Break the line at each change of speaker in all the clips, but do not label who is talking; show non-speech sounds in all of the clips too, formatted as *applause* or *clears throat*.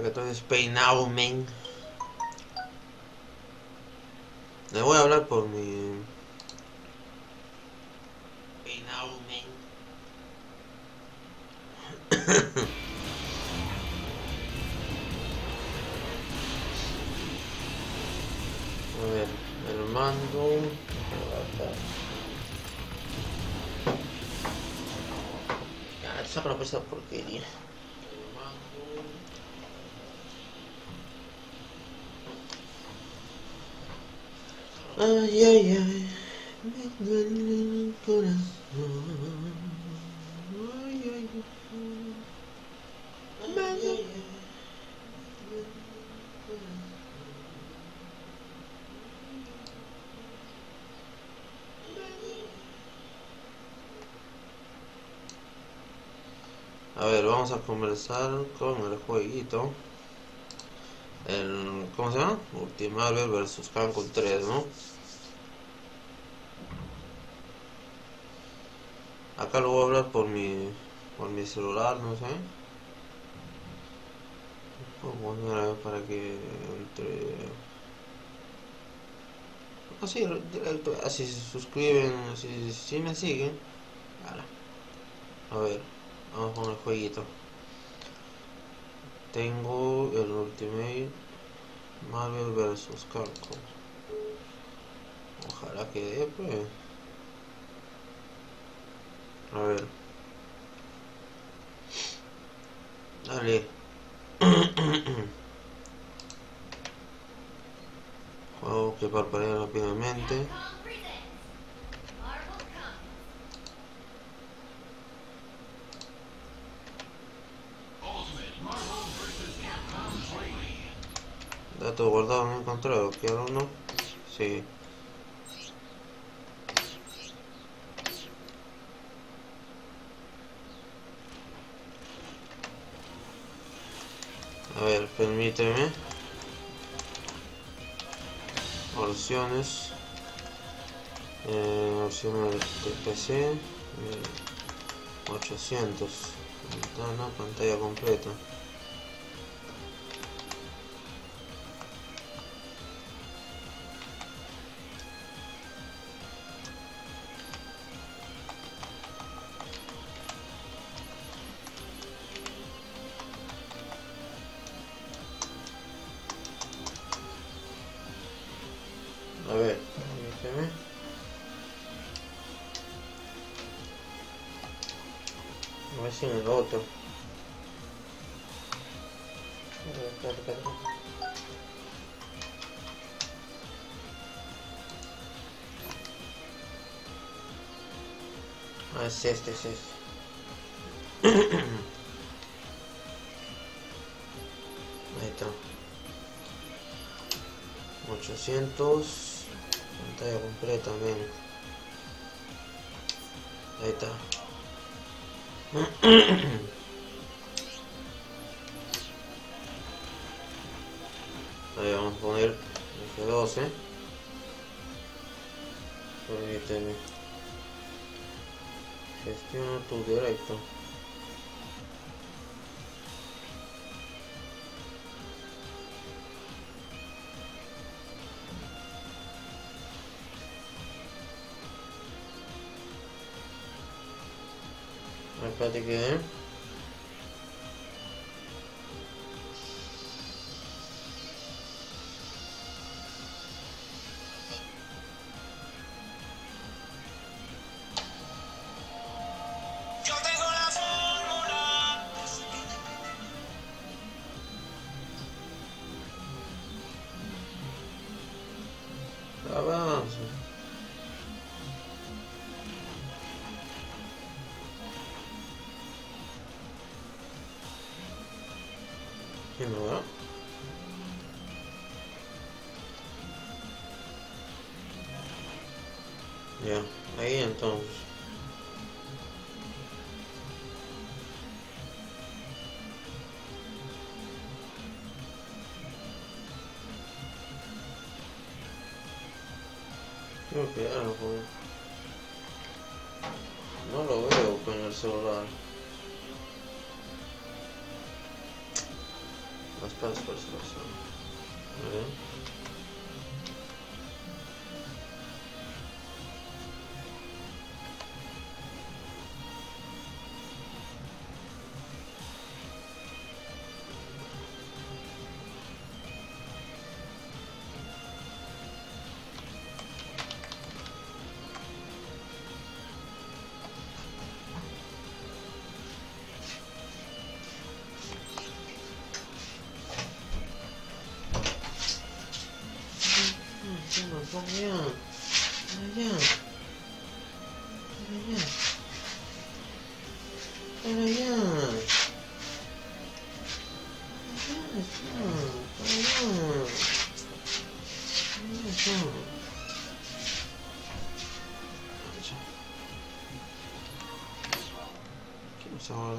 que estoy despeinado, men. Le voy a hablar por mi... Peinado, men. *coughs* A ver, el mando... Esa porquería. El mando... Ay, ay, ay, me duele el corazón. Ay, ay, ay, me duele. A ver, vamos a conversar con el jueguito. El, ¿Cómo se llama? Ultimarvel versus Cancun 3, ¿no? Acá lo voy a hablar por mi, por mi celular, no sé. Para que entre... Así, directo, así se suscriben, así, si me siguen. A ver, vamos con el jueguito. Tengo el Ultimate Marvel vs Capcom. Ojalá que dé, pues. A ver. Dale. *coughs* Juego que parpadea rápidamente. Datos guardados no encontrados. ¿Queda uno? Sí. A ver, permíteme. Opciones. Eh, opciones de PC. eh, 800. Ventana, pantalla completa. Este, es este. *clears throat* Ahí está. 800 pantalla completa men ahí está *clears throat* gestiona tu directo A ver, espérate No lo veo con el celular. Las espera, espera, espera,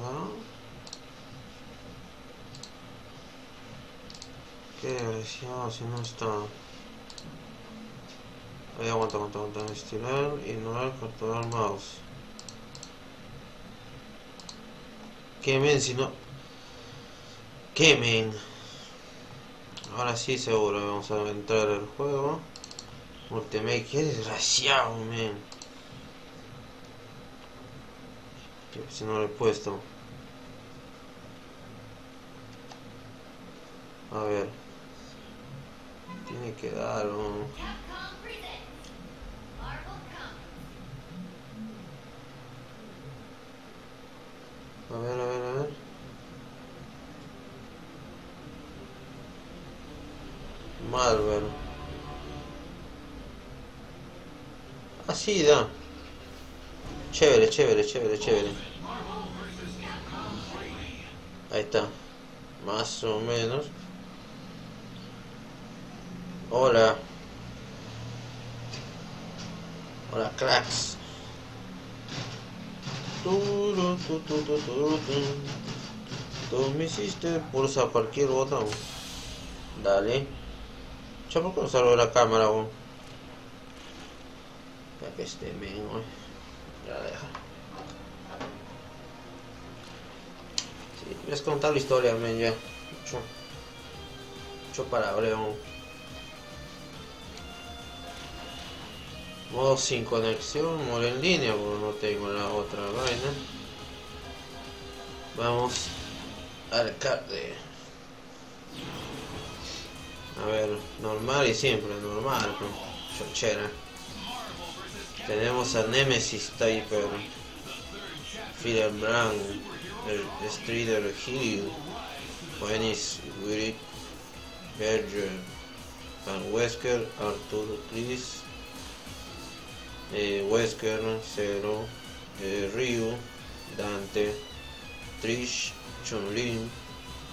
guardado? Qué si no está. Ahí aguanta, aguanta, aguanta. Estirar, ignorar, capturar mouse. ¿Qué men si no? ¿Qué men? Ahora sí seguro vamos a entrar al juego. Ultimate, qué desgraciado, men. Si no lo he puesto. A ver. Tiene que dar un... A ver, a ver, a ver. Marvel. Así da. Chévere, chévere, chévere, chévere. Ahí está. Más o menos. Hola. Hola, cracks. Tu, turu, tu. Tú me hiciste pulsa cualquier botón. Dale. Ya por qué la cámara, weón. Ya que esté bien, weón. Ya deja. Sí, me has contado la historia, men, ya. Mucho. Mucho palabreo. Modo sin conexión, modo en línea, porque no tengo la otra vaina. Vamos al carde. A ver, normal y siempre, normal, chochera. Tenemos a Nemesis Typer, Philip Brown, el Strider Hill, Dennis Witt, Berger, Van Wesker, Arthur Chris, eh, Wesker, Zero, eh, Ryu, Dante, Trish, Chun-Li,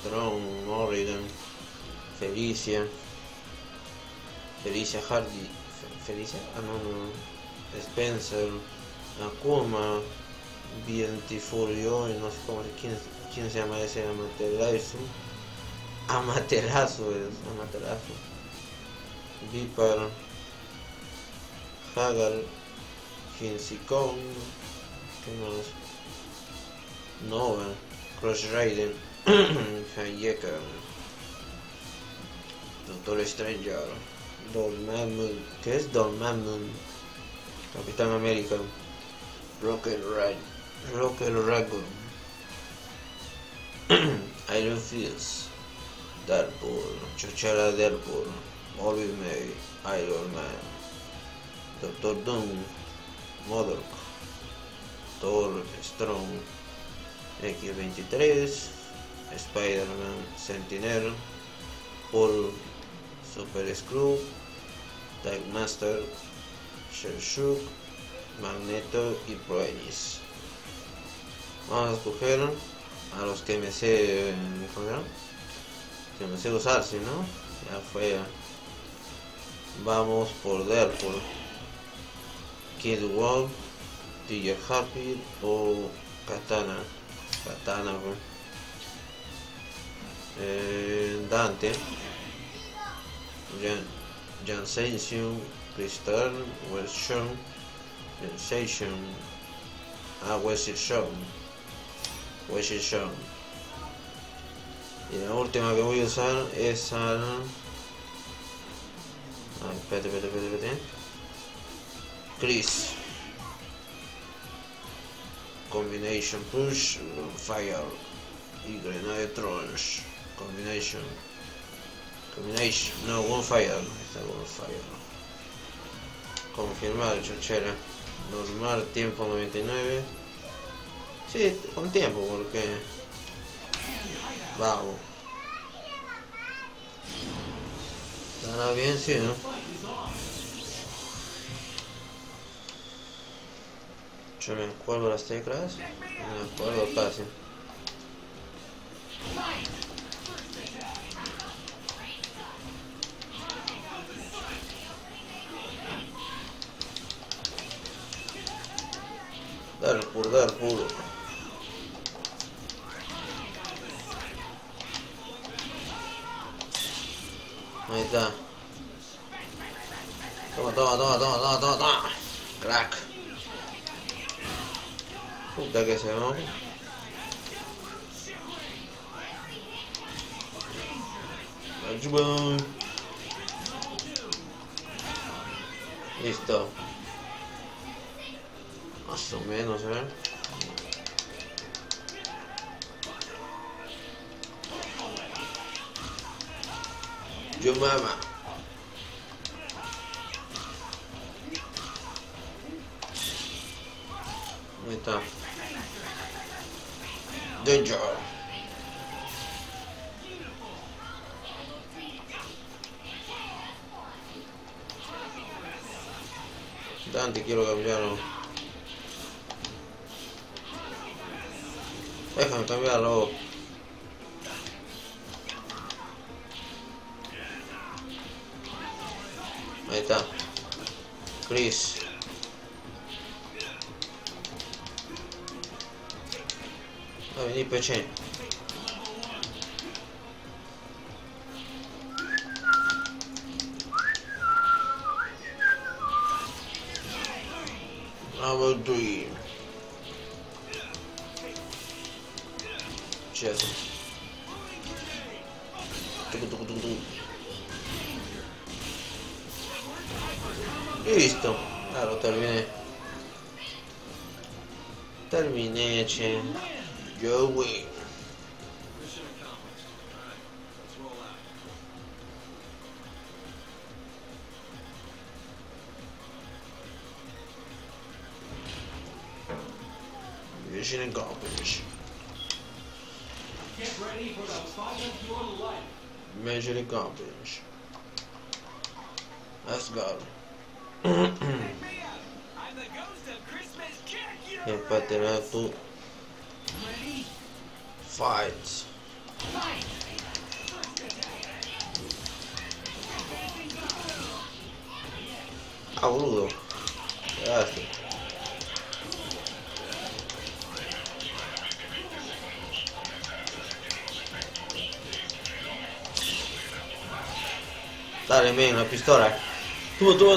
Tron, Morrigan, Felicia, Felicia Hardy, Fe- Felicia, ah no, no, Spencer, Akuma, Vientifurio, y no sé cómo, quién, quién se llama ese Amaterasu, Amaterasu es, Amaterasu, Viper, Hagal, Hinsicon, ¿qué más? Nova, Crush Raiden, *clears throat* Hayeka, Doctor Stranger, Dormammu, ¿qué es Dormammu? Capitán América, Rocket Rag, Rocket Raccoon, *clears throat* Iron Fist, Deadpool, Chochera Deadpool, Molly May, Iron Man, Doctor Doom, Modok, Thor Strong, X23, Spider-Man, Sentinel, Hulk, Super Screw, Master, Shershuk, Magneto y Proenis. Vamos a escoger a los que me sé, que me sé usar, si no, ya fue. Vamos por Deadpool, Kid Wolf, DJ Happy o Katana. Katana, pues. Dante, Jan, Crystal, Westshon, Sensation, ah, Westshon, Westshon, Y la última que voy a usar es al... Espérate, espérate, espérate, espérate. Chris. Combination push, fire y grenade trolls. Combination. Combination, no, one fire. Está one fire. Confirmar, chochera. Normal, tiempo 99. Sí, con tiempo, porque. Vamos. ¿Estará bien? Sí, ¿no? Yo me acuerdo las teclas. Me acuerdo casi. Darfur, Darfur. Ahí Déjame cambiarlo. Ahí está. Chris. Va a venir Peche. Number three. sceso Listo Allora termine. Terminece Joey Mission accomplished Garbage.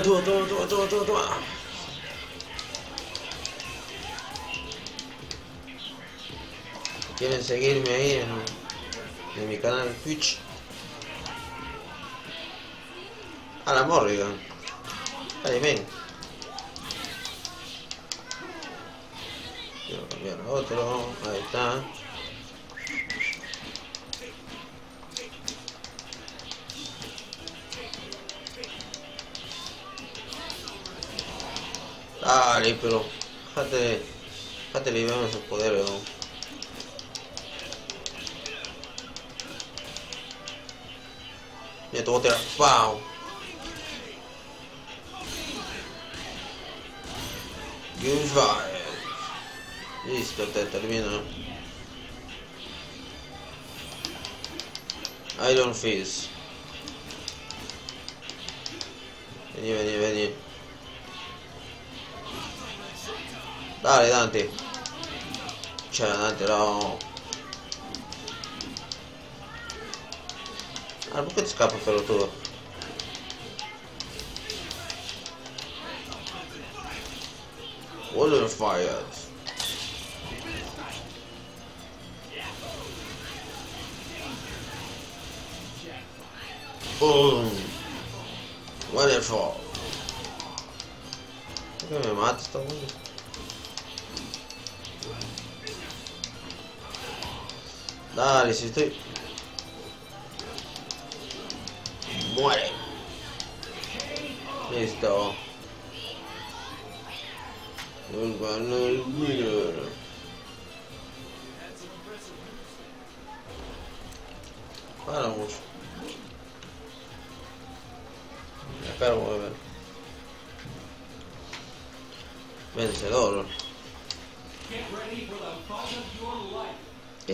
Toma, toma, toma, toma, toma, toma, quieren seguirme ahí en, en mi canal Twitch. A la Morrigan dale ven dale pero déjate déjate liberar esos poderes ¿no? Ya te voy a tirar. ¡Pau! Good fire. Listo, te termino. Iron Fist. Vení, vení, vení. Dale Dante. Cioè Dante no. Allora perché ti scappa per lo tuo? Water fired Boom. Wonderful Perché mi mata sto musica? Dale, si estoy. Muere. Listo.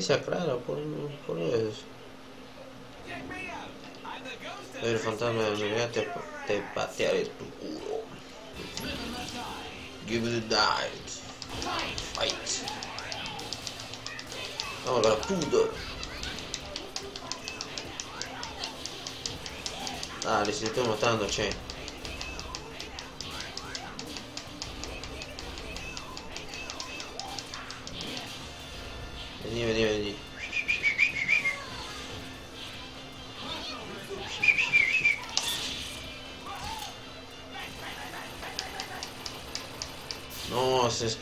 Que se aclara por, por eso.
Check me out. I'm the ghost of
El fantasma de la Navidad te, te patearé tu culo. Give it a dive. Fight. Vamos a la puta. Dale, si te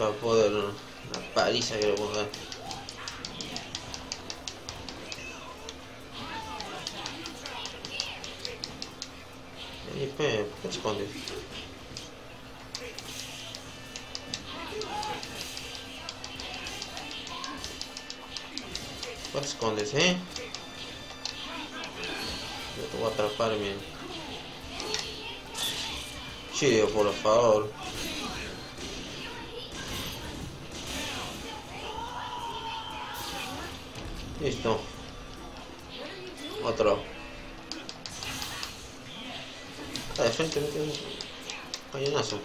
escapó de la, la paliza que le puedo dar. Vení, pe, ¿por qué te escondes? ¿Por qué te escondes, eh? Yo te voy a atrapar, bien. Chido, por favor. Listo. Otro. Está de frente, mete un cañonazo.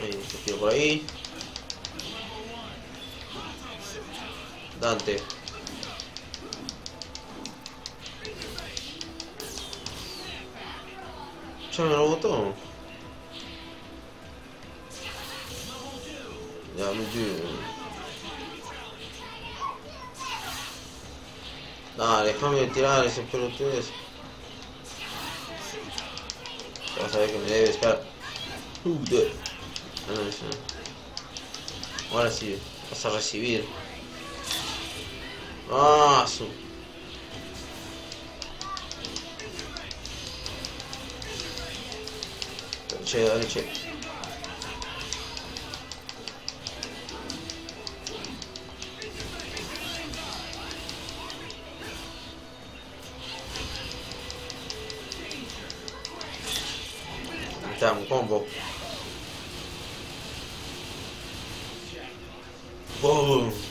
Ahí, te tiro por ahí. Dante. Ya me lo botó. Dale, déjame tirar ese pelotudez. Ya vas a ver que me debe esperar. Uh, Ah. Ahora sí, vas a recibir. Ah, su. Che, dale, che. Está un combo. Boom.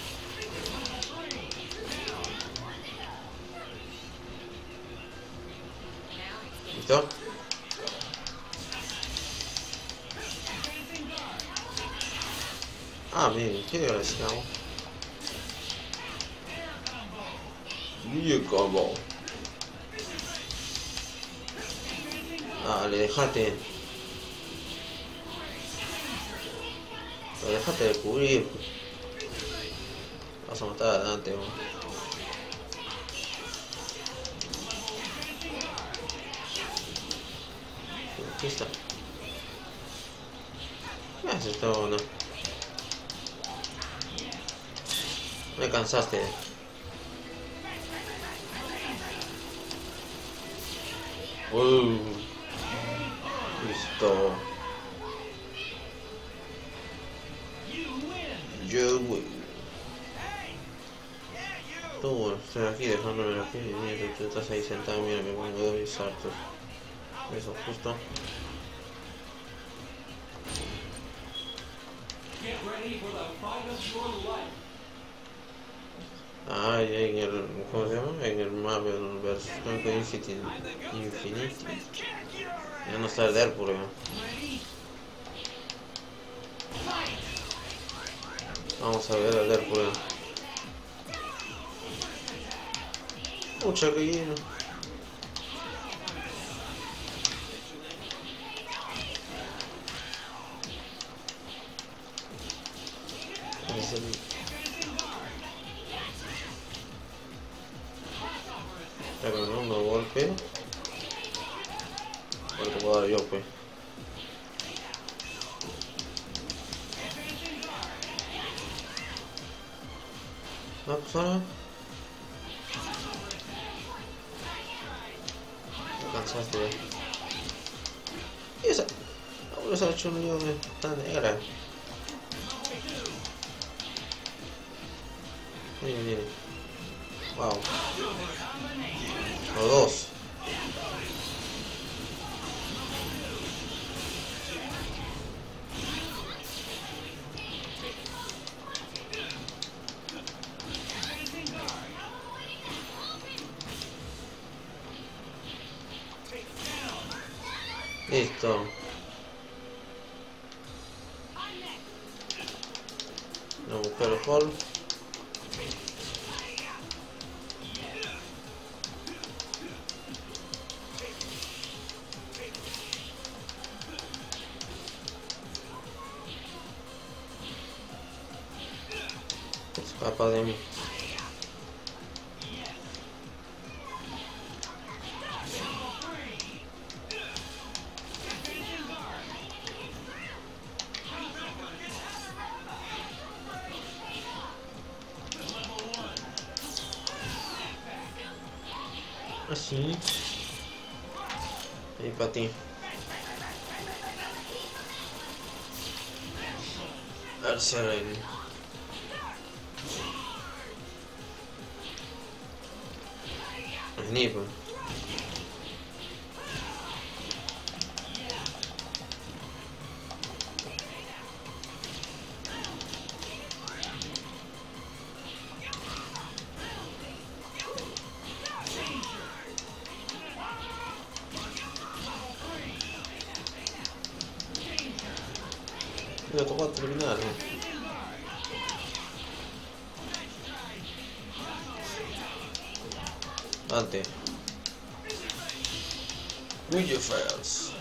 Of your life.
Ah, en el, ¿cómo se llama? En el Marvel vs. Infinity, Infinity. Ya no está el Deadpool. Vamos a ver el Deadpool. Mucha gallina. Es el-
Pero no, no golpe. Porque puedo dar yo, pues. No, pues ahora. Me cansaste ya. Y esa. Ahora se ha hecho un lío de tan negra. Mire, mire. Wow. Los dos. eliminado. Né? Manter. Media Files.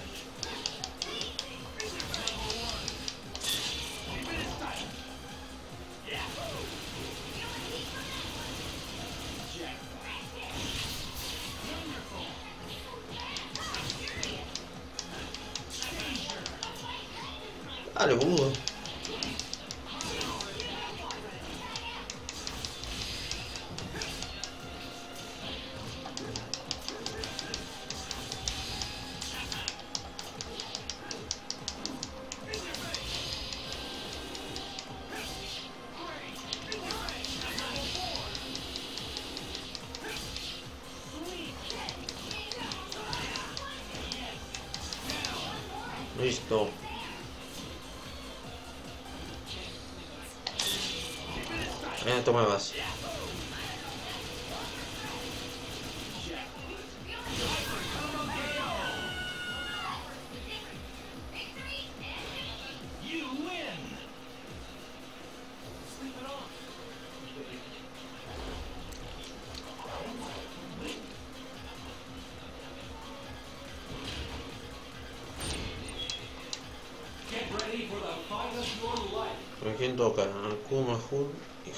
Hulk y.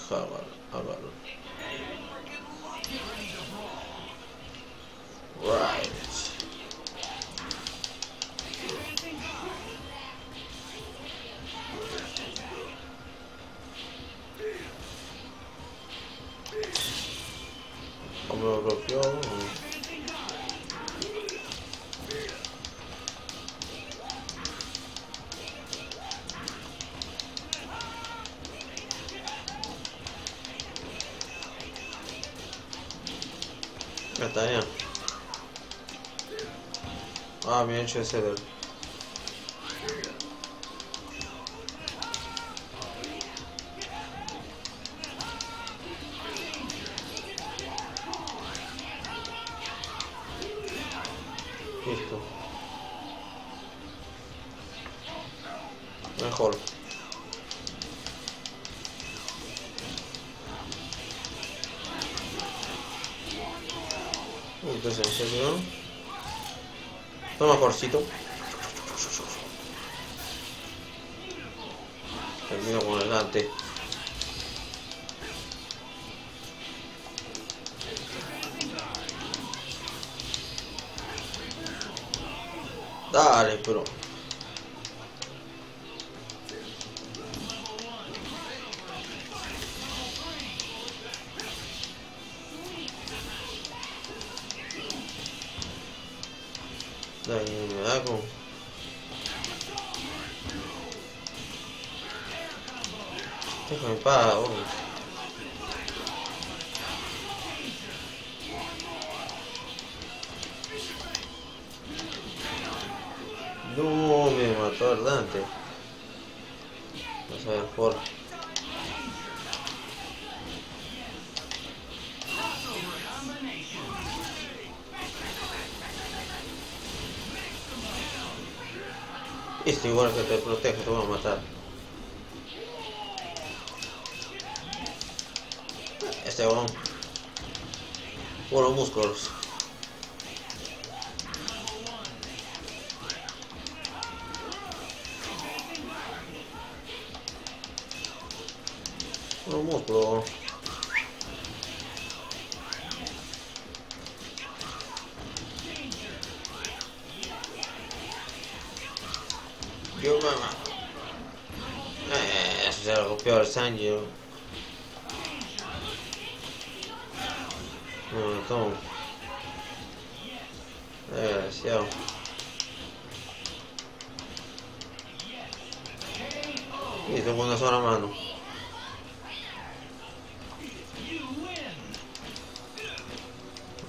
Álvaro. Right. ¿Cómo lo bloqueó? Ya está, ya. Ah, me ha Toma Este va. Puro músculos. Músculo. Yo mamá. Eh, eso lo copió el Sanji. No, toma. Desgraciado. Y tengo una sola mano.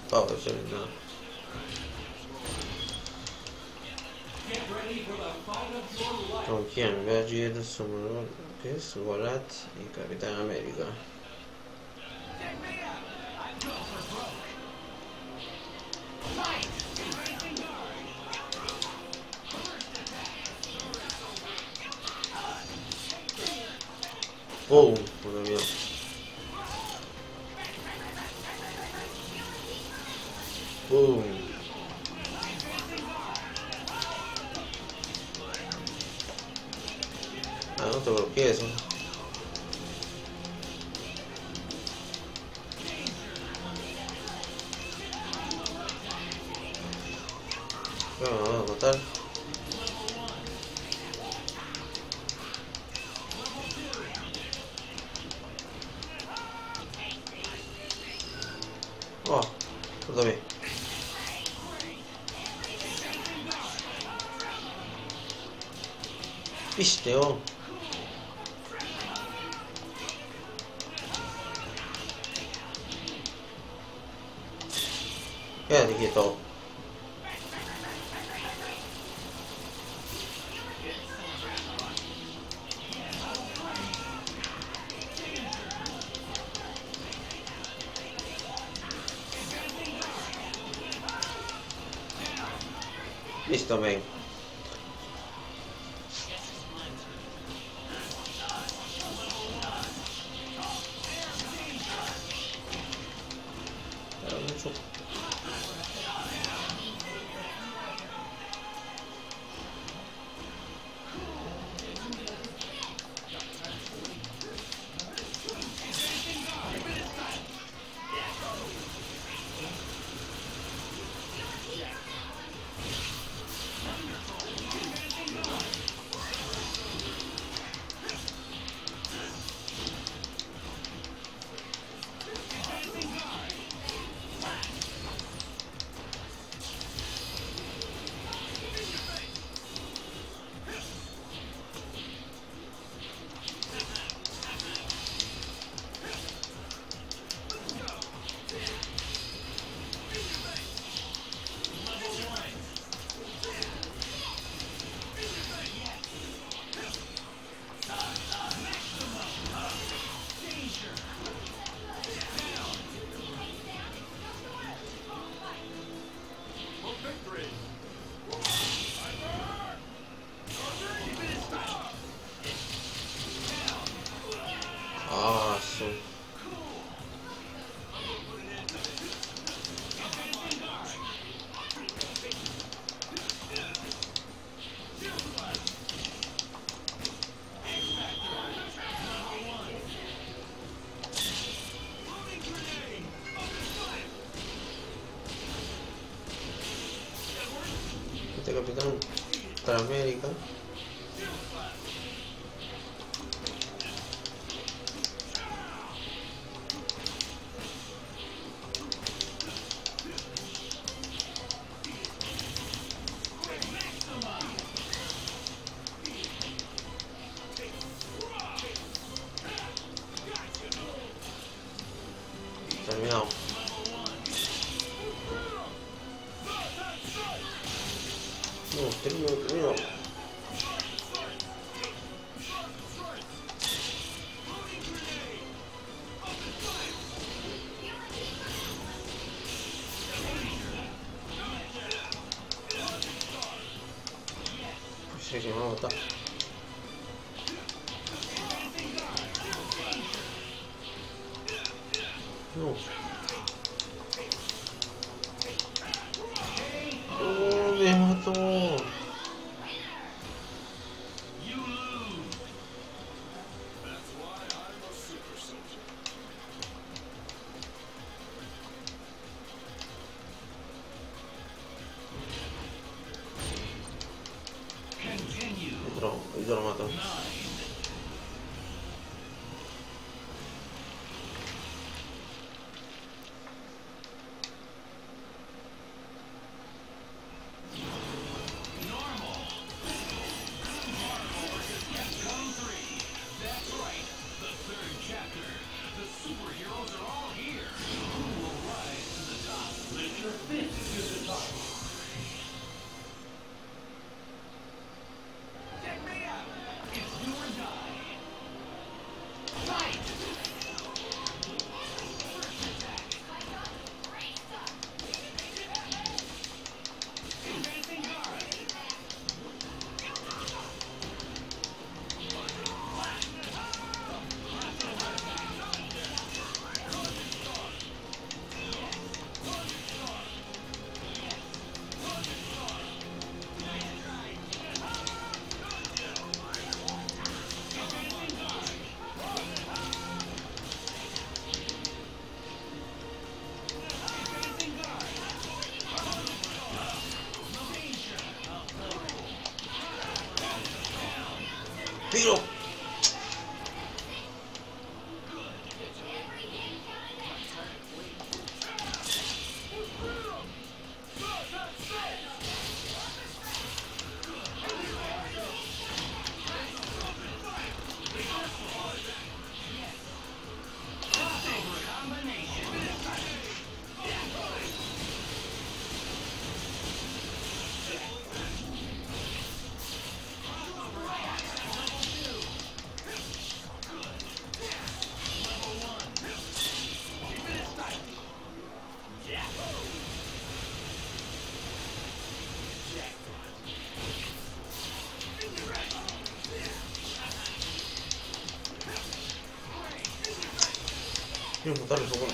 Pau, eso no.
Get ready for the fight of your life.
¿Con quién? Vegeta, Summer, ¿qué es? Borat y Capitán América. Quédate quieto. Listo, men. Pero Capitán América. Quiero matarlo,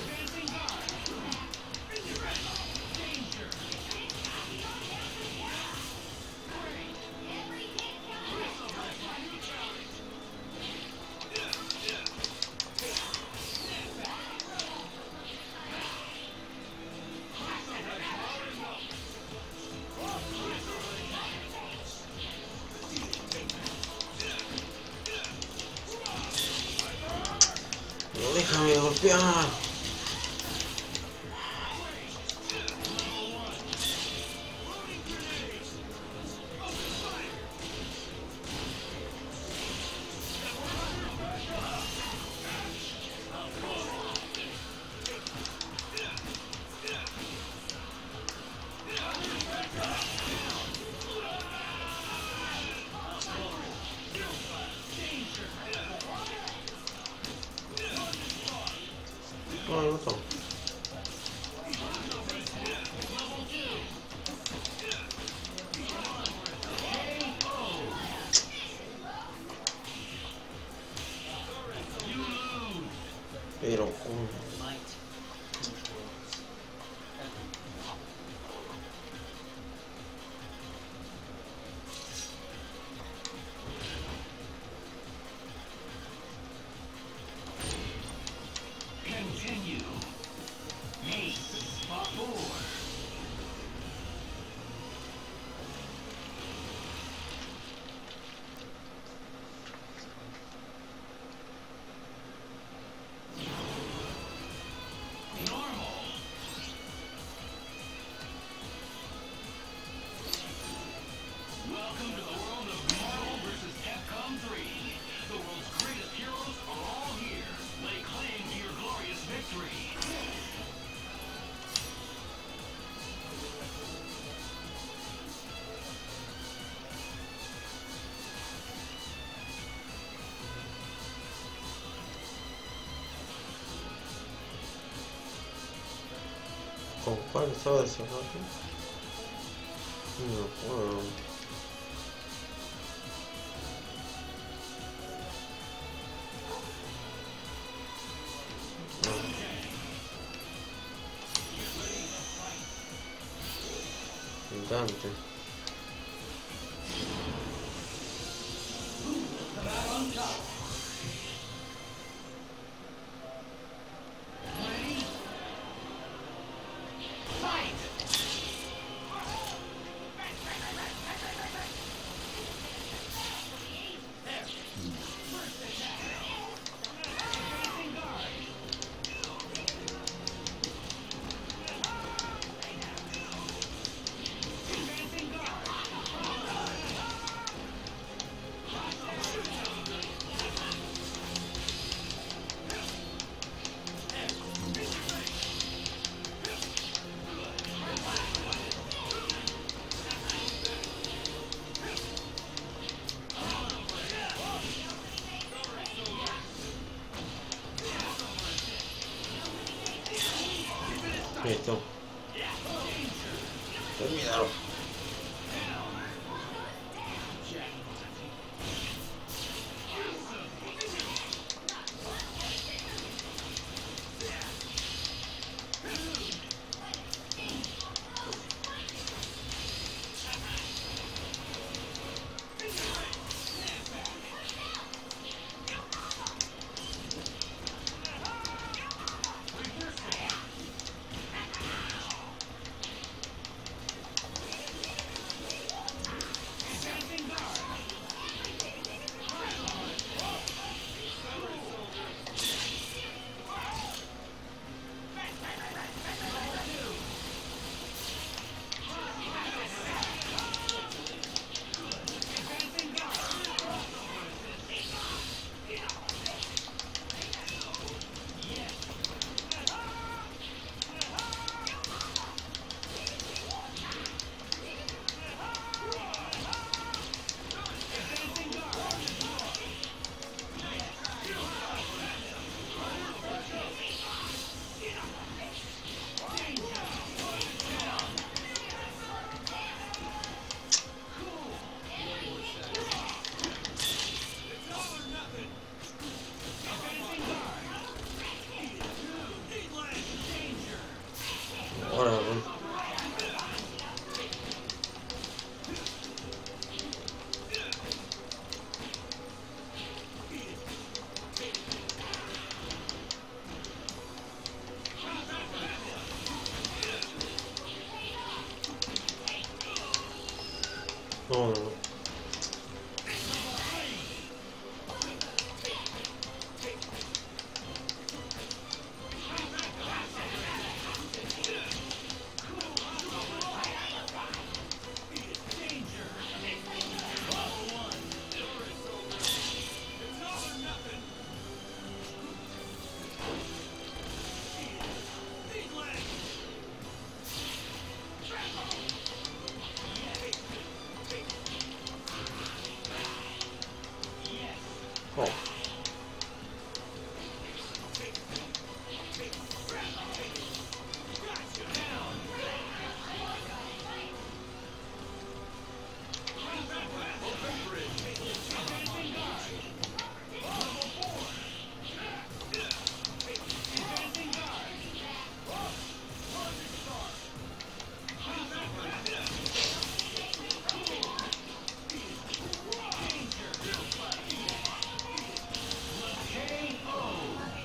déjame golpear. ¿Con cuál estaba ese rato? No me acuerdo. No. Dante.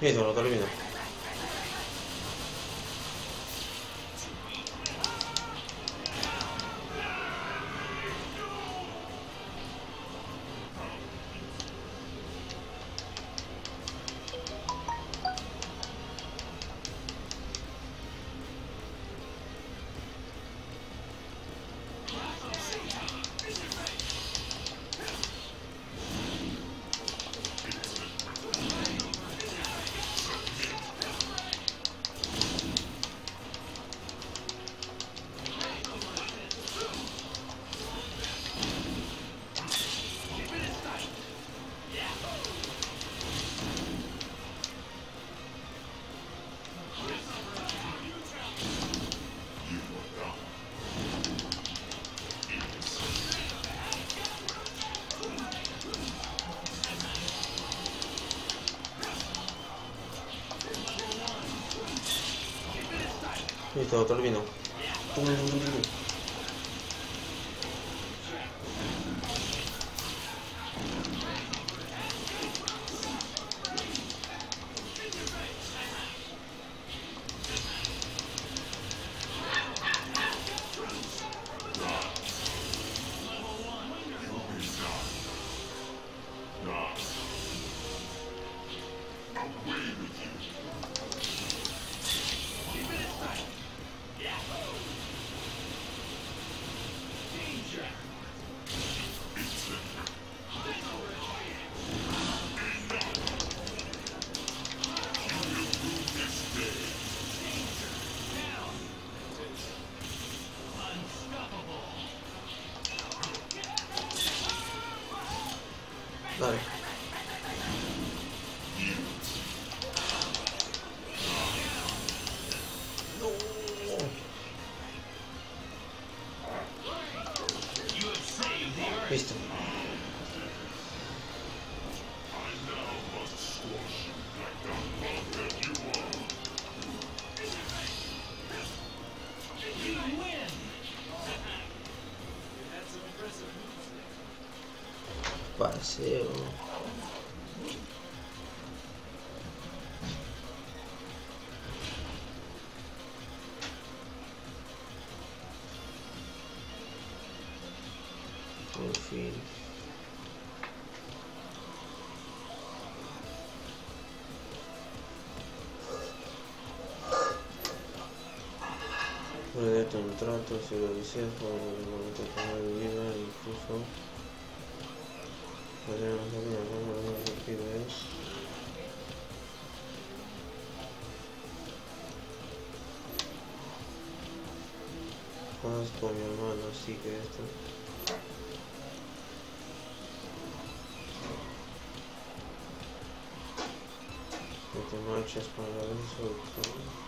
el último jefe. Listo, lo termino. Listo, lo termino. Dale. Proyecto un trato, si lo deseas, por el momento mi vida, incluso podríamos hacer una forma de divertida es cosas con mi hermano, así que esto que te marches para la resolución.